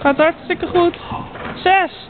Gaat hartstikke goed. Zes.